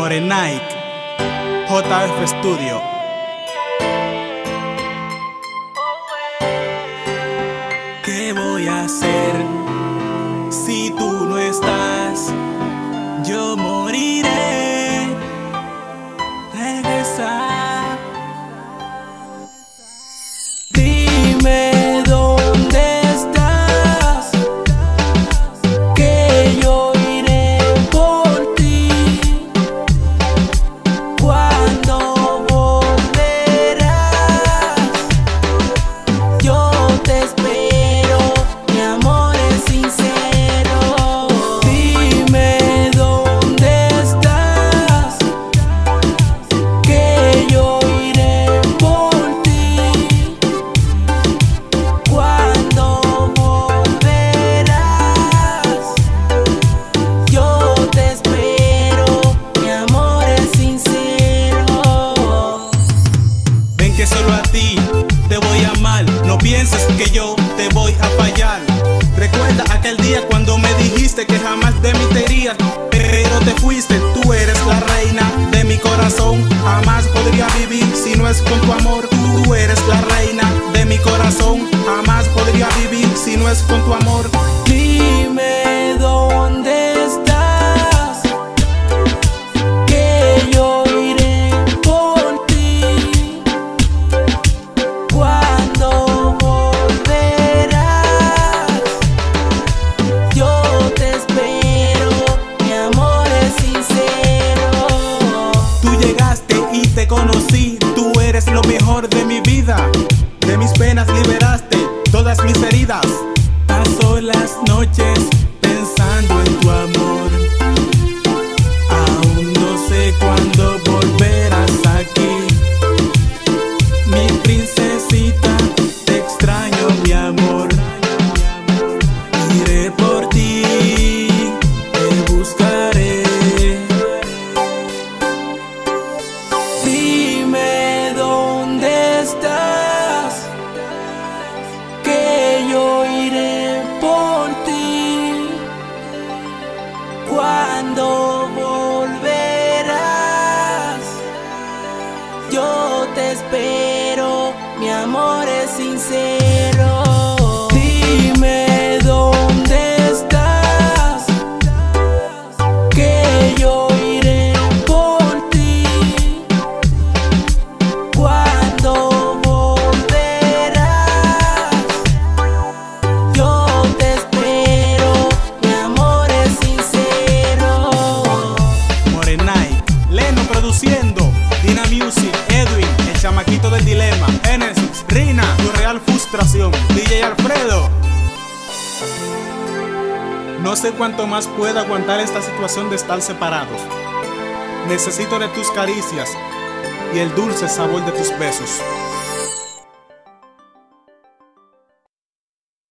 Morenike, JF Studio. ¿Qué voy a hacer si tú no estás? Yo moriré. Aquel día cuando me dijiste que jamás de mí te irías, pero te fuiste, tú eres la reina de mi corazón. Jamás podría vivir si no es con tu amor. Tú eres la reina de mi corazón, jamás podría vivir si no es con tu amor. Dime conocí, tú eres lo mejor de mi vida. De mis penas liberaste todas mis heridas. Paso las noches pensando en tu amor. Cuando volverás, yo te espero, mi amor es sincero. Dilema, Rina, tu real frustración, DJ Alfredo. No sé cuánto más pueda aguantar esta situación de estar separados. Necesito de tus caricias y el dulce sabor de tus besos.